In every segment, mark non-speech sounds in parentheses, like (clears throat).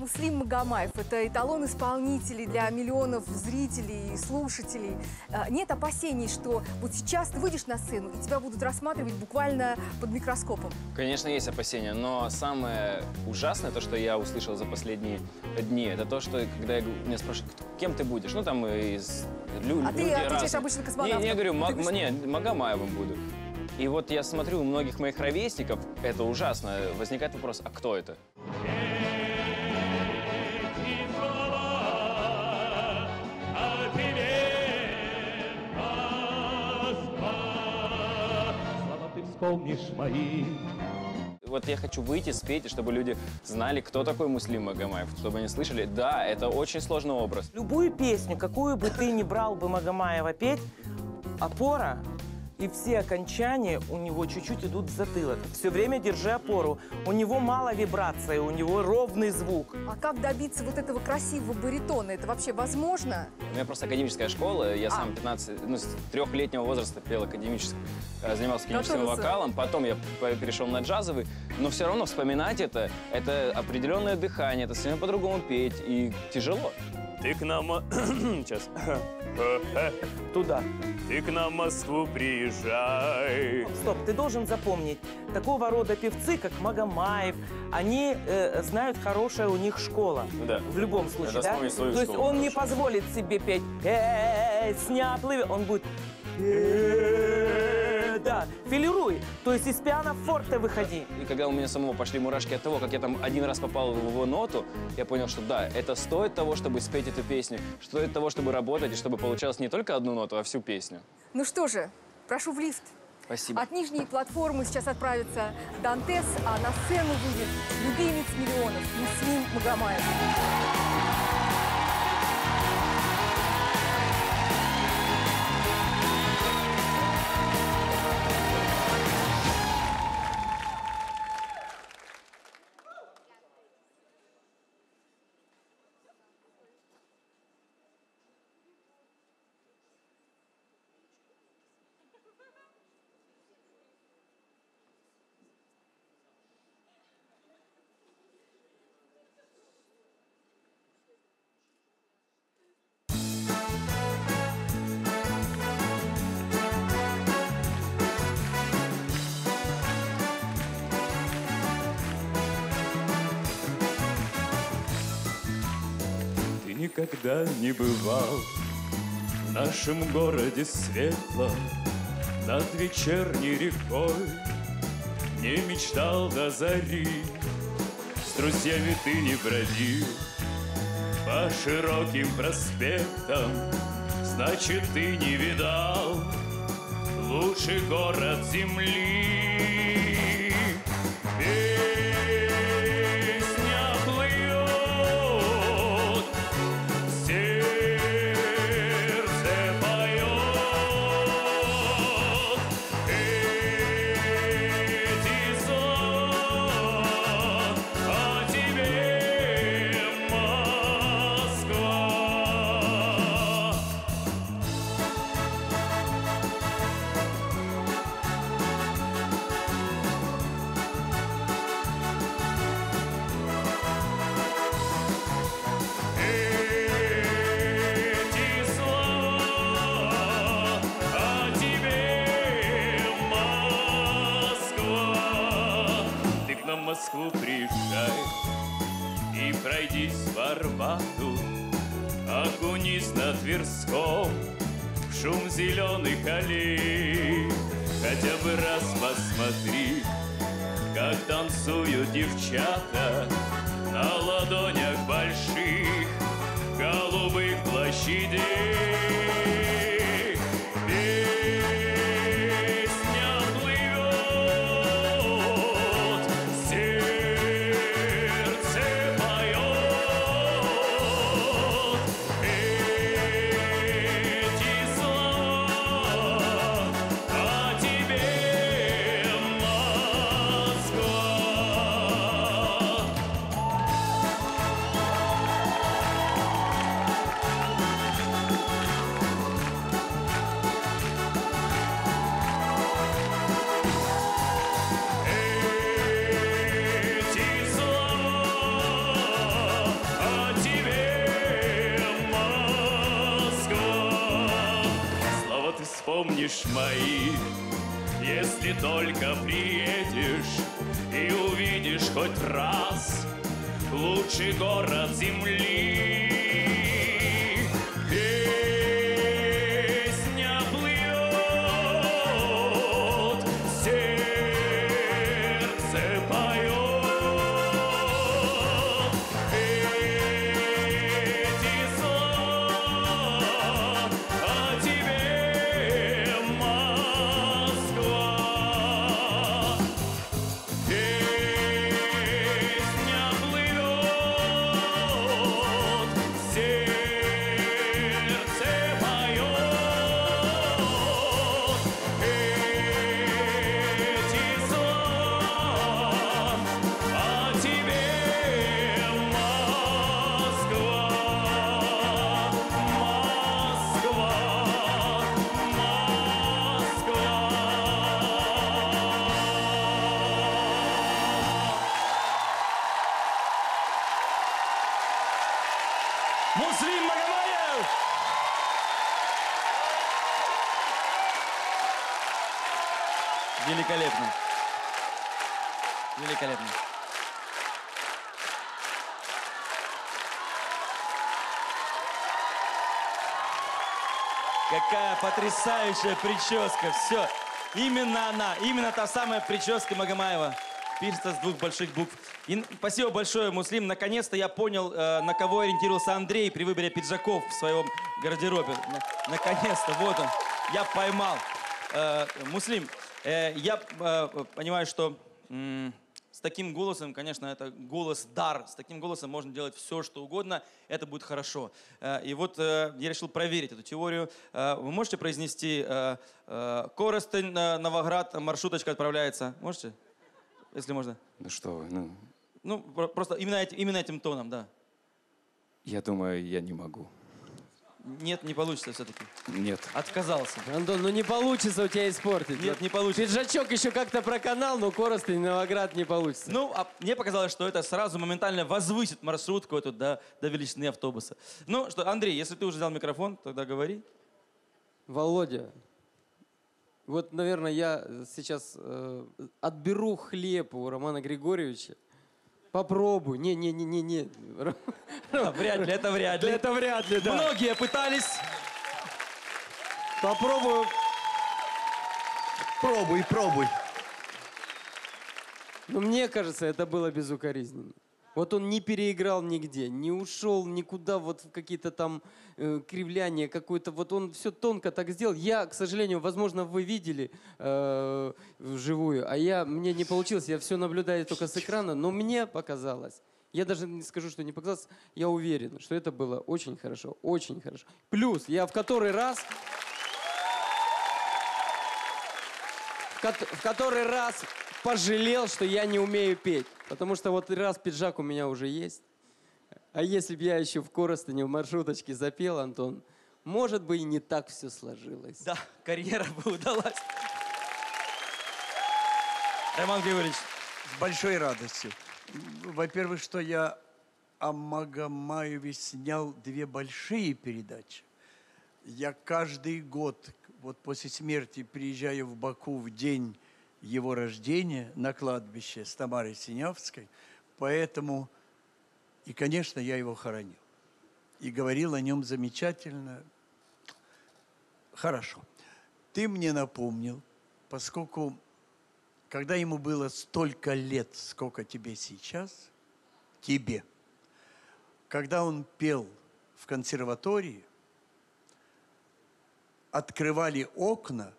Муслим Магомаев – это эталон исполнителей для миллионов зрителей и слушателей. А, Нет опасений, что вот сейчас ты выйдешь на сцену, и тебя будут рассматривать буквально под микроскопом. Конечно, есть опасения, но самое ужасное, то, что я услышал за последние дни, это то, что когда я, меня спрашивают, «Кто- кем ты будешь, ну там из лю- А ты люди отвечаешь разные. обычно космонавтом. не, я говорю, Ты Маг- не, Магомаевым буду. И вот я смотрю, у многих моих ровесников, это ужасно, возникает вопрос, а кто это? Вспомнишь мои. Вот я хочу выйти, спеть, и чтобы люди знали, кто такой Муслим Магомаев, чтобы они слышали, да, это очень сложный образ. Любую песню, какую бы ты ни брал бы Магомаева петь, опора и все окончания у него чуть-чуть идут в затылок. Все время держи опору. У него мало вибрации, у него ровный звук. А как добиться вот этого красивого баритона? Это вообще возможно? У меня просто академическая школа, я А. сам 15, ну, с трехлетнего возраста пел академически, э, занимался академическим Готовился. вокалом, потом я перешел на джазовый, но все равно вспоминать это, это определенное дыхание, это совсем по-другому петь, и тяжело. Ты к нам... (clears throat) Сейчас. (clears throat) Туда. Ты к нам в Москву приезжай. Стоп, ты должен запомнить, такого рода певцы, как Магомаев, они э, знают, хорошая у них школа. Да. В любом случае, Надо да? свою То есть он не хорошую. позволит себе петь песня плывет, он будет «Э, да, филируй, то есть из пиано форте выходи. И когда у меня самого пошли мурашки от того, как я там один раз попал в его ноту, я понял, что да, это стоит того, чтобы спеть эту песню, стоит того, чтобы работать, и чтобы получалось не только одну ноту, а всю песню. Ну что же, прошу в лифт. Спасибо. От нижней платформы сейчас отправится Дантес, а на сцену выйдет любимец миллионов Муслим Магомаев. Никогда не бывал. В нашем городе светлом Над вечерней рекой. Не мечтал до зари С друзьями ты не бродил По широким проспектам Значит, ты не видал. Лучший город земли Москву приезжай и пройдись в Арбату, окунись на Тверском в шум зеленых аллей. Хотя бы раз посмотри, как танцуют девчата на ладонях больших голубых площадей. Если только приедешь и увидишь хоть раз лучший город земли. Великолепно. Какая потрясающая прическа. Все. Именно она. Именно та самая прическа Магомаева. Пишется с двух больших букв. И спасибо большое, Муслим. Наконец-то я понял, э, на кого ориентировался Андрей при выборе пиджаков в своем гардеробе. На- Наконец-то, вот он. Я поймал. Э, Муслим, э, я понимаю, что с таким голосом, конечно, это голос дар. С таким голосом можно делать все, что угодно. Это будет хорошо. Э, и вот э, я решил проверить эту теорию. Э, вы можете произнести Коростень, Новоград, маршруточка отправляется? Можете? Если можно. Ну что вы, ну, Ну, про- просто именно, именно этим тоном, да. я думаю, я не могу. Нет, не получится все-таки. Нет. Отказался. Антон, ну не получится у тебя испортить. Нет, не получится. Пиджачок еще как-то проканал, но Коростень, Новоград не получится. Ну, а мне показалось, что это сразу моментально возвысит маршрутку эту до, до величины автобуса. Ну что, Андрей, если ты уже взял микрофон, тогда говори. Володя, вот, наверное, я сейчас э, отберу хлеб у Романа Григорьевича. Попробуй. Не-не-не-не-не. А, вряд ли, это вряд ли. Это вряд ли, да. Многие пытались. Попробую. Пробуй, пробуй. Но мне кажется, это было безукоризненно. Вот он не переиграл нигде, не ушел никуда вот в какие-то там э, кривляния, какое-то вот он все тонко так сделал. Я, к сожалению, возможно, вы видели э, вживую, а я мне не получилось, я все наблюдаю только с экрана, но мне показалось. Я даже не скажу, что не показалось, я уверен, что это было очень хорошо, очень хорошо. Плюс я в который раз в который раз пожалел, что я не умею петь. Потому что вот раз пиджак у меня уже есть. А если бы я еще в Коростыне в маршруточке запел, Антон, может быть, и не так все сложилось. Да, карьера бы удалась. Роман Григорьевич, С большой радостью. Во-первых, что я о Магомаеве снял две большие передачи. Я каждый год, вот после смерти, приезжаю в Баку в день его рождения на кладбище с Тамарой Синявской. Поэтому, и, конечно, я его хоронил. И говорил о нем замечательно. Хорошо. Ты мне напомнил, поскольку когда ему было столько лет, сколько тебе сейчас, тебе, когда он пел в консерватории, открывали окна,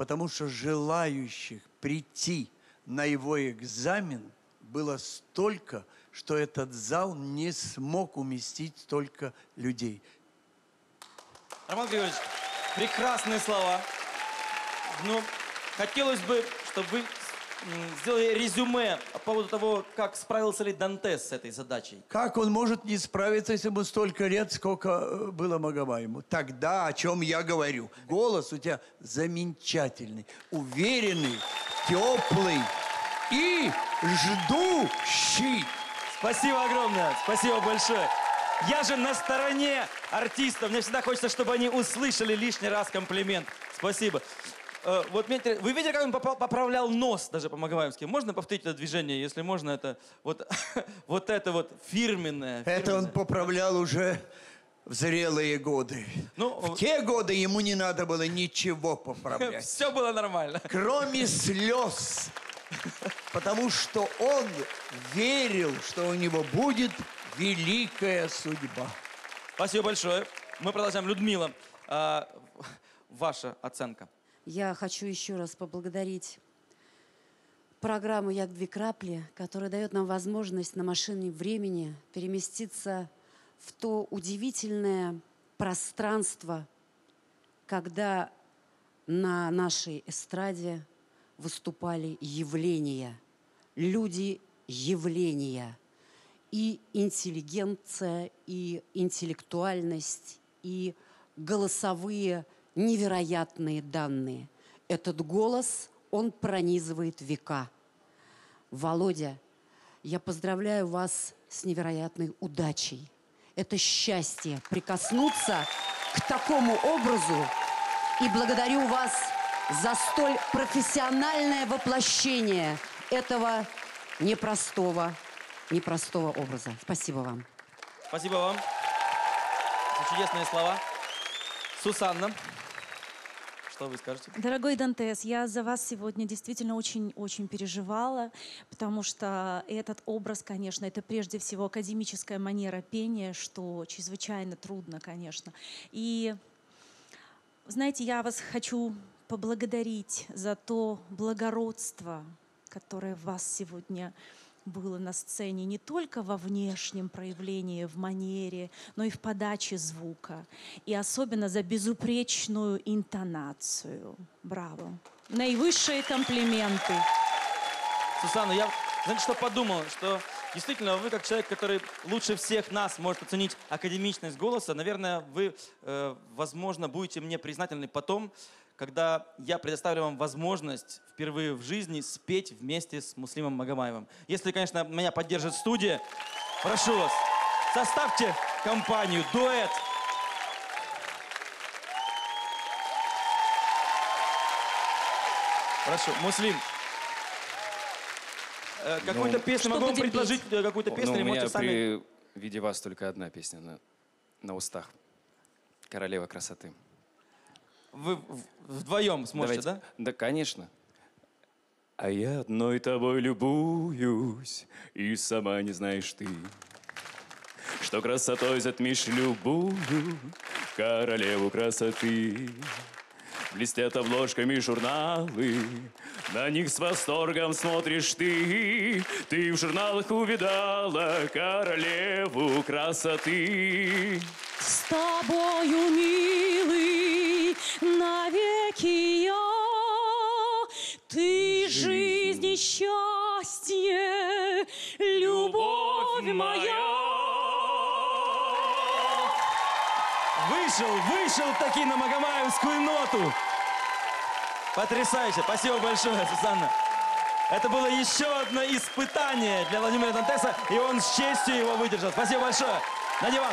потому что желающих прийти на его экзамен было столько, что этот зал не смог уместить столько людей. Роман Григорьевич, прекрасные слова. Ну, хотелось бы, чтобы вы м, сделали резюме по поводу того, как справился ли Дантес с этой задачей. Как он может не справиться, если ему столько лет, сколько э, было Магомаеву? Тогда о чем я говорю? Голос у тебя замечательный, уверенный, теплый и ждущий. Спасибо огромное, спасибо большое. Я же на стороне артистов. Мне всегда хочется, чтобы они услышали лишний раз комплимент. Спасибо. Э, Вот мне интересно, вы видели, как он попа- поправлял нос даже по-магомаевски? Можно повторить это движение, если можно? Это вот, (laughs) вот это вот фирменное. Это он фирменное. поправлял уже в зрелые годы. Ну, В те годы ему не надо было ничего поправлять. (laughs) Все было нормально. Кроме слез. (laughs) Потому что он верил, что у него будет великая судьба. Спасибо большое. Мы продолжаем. Людмила, а, ваша оценка. Я хочу еще раз поблагодарить программу «Як две капли», которая дает нам возможность на машине времени переместиться в то удивительное пространство, когда на нашей эстраде выступали явления, люди явления, и интеллигенция, и интеллектуальность, и голосовые невероятные данные. Этот голос, он пронизывает века. Володя, я поздравляю вас с невероятной удачей. Это счастье прикоснуться к такому образу и благодарю вас за столь профессиональное воплощение этого непростого, непростого образа. Спасибо вам. Спасибо вам. Чудесные слова. Сусанна, что вы скажете? Дорогой Дантес, я за вас сегодня действительно очень-очень переживала, потому что этот образ, конечно, это прежде всего академическая манера пения, что чрезвычайно трудно, конечно. И, знаете, я вас хочу поблагодарить за то благородство, которое в вас сегодня было на сцене не только во внешнем проявлении, в манере, но и в подаче звука. И особенно за безупречную интонацию. Браво. Наивысшие комплименты. Сусанна, я, знаете, что подумал? Что действительно вы, как человек, который лучше всех нас может оценить академичность голоса, наверное, вы, э, возможно, будете мне признательны потом, когда я предоставлю вам возможность впервые в жизни спеть вместе с Муслимом Магомаевым. Если, конечно, меня поддержит студия, прошу вас, составьте компанию, дуэт. Прошу, Муслим, э, какую-то Ну, песню могу вам предложить, э, какую-то песню, Ну, у меня сами... при виде вас только одна песня на, на устах. Королева красоты. Вы вдвоем сможете, Давайте. да? Да, конечно. А я одной тобой любуюсь, и сама не знаешь ты, что красотой затмишь любую королеву красоты. Блестят обложками журналы, на них с восторгом смотришь ты. Ты в журналах увидала королеву красоты. С тобою, милый, навеки я, ты жизнь и счастье, любовь моя. Вышел, вышел таки на Магомаевскую ноту. Потрясающе. Спасибо большое, Сусанна. Это было еще одно испытание для Владимира Дантеса, и он с честью его выдержал. Спасибо большое. На диван.